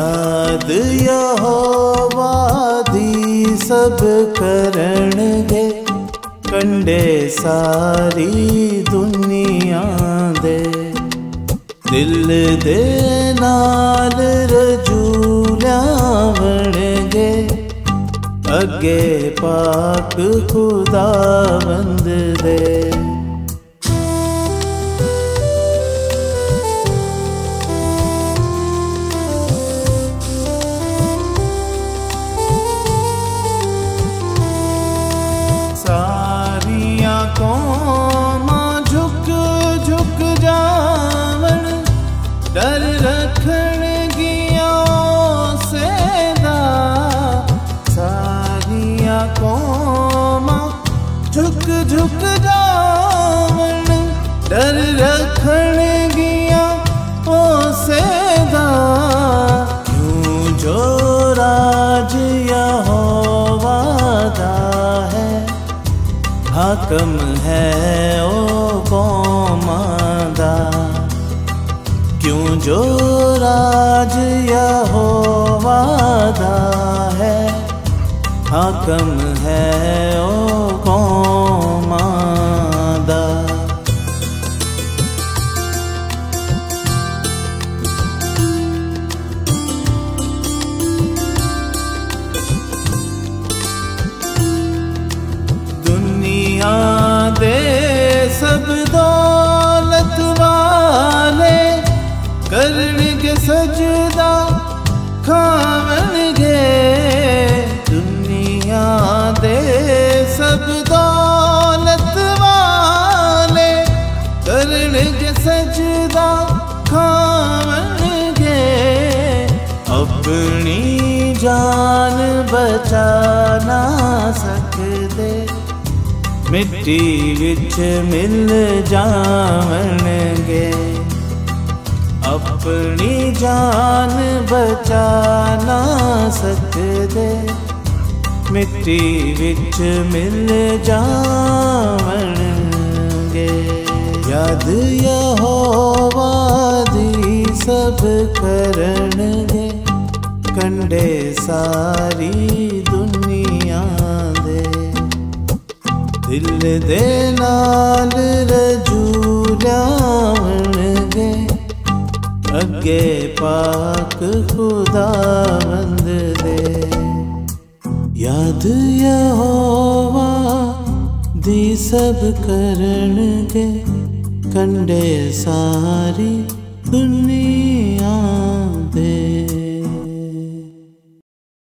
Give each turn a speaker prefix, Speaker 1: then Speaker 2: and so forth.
Speaker 1: बुनियाद यहोवादी सब करण गे कंडे सारी दुनिया दे। दिल दे नाल रजूलावण गे अगे पाक खुदा बंद दे। रखड़गियों से दा। सारिया कोमा झुक झुक जावन डर रखड़गिया ओ से जो राज यहोवा दा है ओ कोमा क्यों जो राज हो वादा है? हाकम है ओ कौन करनगे सजदा खावनगे दुनिया दे सब दौलत वाले करनगे सजदा खावनगे अपनी जान बचा ना सकदे मिट्टी बिच मिल जावनगे अपनी जान बचाना सकते मिट्टी विच मिल जावणगे। याद यहोवा दी सब करनगे कंडे सारी दुनिया दे। दिल दे नाल रज अगे पाक खुदा दे। याद यहोवा दी सब करण के कंडे सारी दुनिया